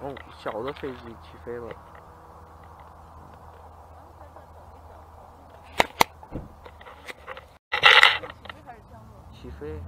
哦小的飞机起飞了。起飞。